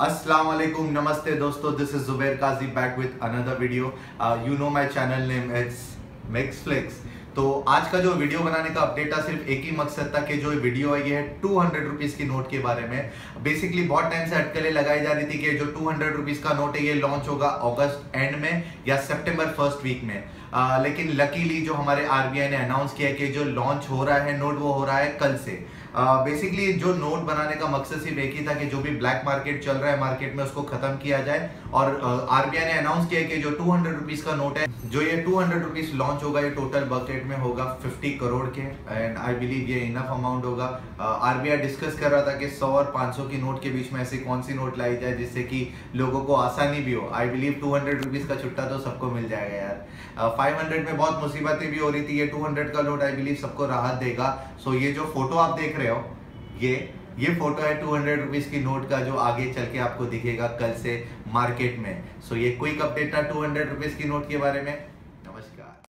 अस्सलाम वालेकुम नमस्ते दोस्तों this is Zubair Kazi back with another video you know my channel name it's Mix Flicks तो आज का जो वीडियो बनाने का अपडेट था सिर्फ़ एक ही मकसद था कि जो वीडियो है ये है टू हंड्रेड रुपीज़ की नोट के बारे में। बेसिकली बहुत टाइम से अटकलें लगाई जा रही थी कि जो टू हंड्रेड रुपीज़ का नोट है ये लॉन्च होगा अगस्त एंड में या सितंबर फ़र्स्ट वीक में। आ, लेकिन लकीली जो हमारे आरबीआई ने अनाउंस किया कि जो लॉन्च हो रहा है नोट वो हो रहा है कल से। बेसिकली uh, जो नोट बनाने का मकसद सिर्फ़ एक ही था कि जो भी ब्लैक मार्केट चल रहा है मार्केट में उसको खत्म किया जाए। और आरबीआई uh, ने अनाउंस किया कि जो टू हंड्रेड का नोट है जो ये टू हंड्रेड लॉन्च होगा ये टोटल बकेट में होगा फिफ्टी करोड़ के। एंड आई बिलीव ये इनफ अमाउंट होगा। आरबीआई uh, डिस्कस कर रहा था कि सौ और पाँच की नोट के बीच में ऐसी कौन सी नोट लाई जाए जिससे कि लोगों को आसानी भी हो। आई बिलीव टू हंड्रेड का छुट्टा तो सबको मिल जाएगा यार। फाइव हंड्रेड में बहुत मुसीबतें भी हो रही थी। ये टू का नोट आई बिलीव सबको राहत देगा। सो ये जो फ़ोटो आप देख रहे हो, ये ये फ़ोटो है टू हंड्रेड रुपीज़ की नोट का जो आगे चल के आपको दिखेगा कल से मार्केट में। सो so ये क्विक अपडेट था टू हंड्रेड रुपीज़ की नोट के बारे में।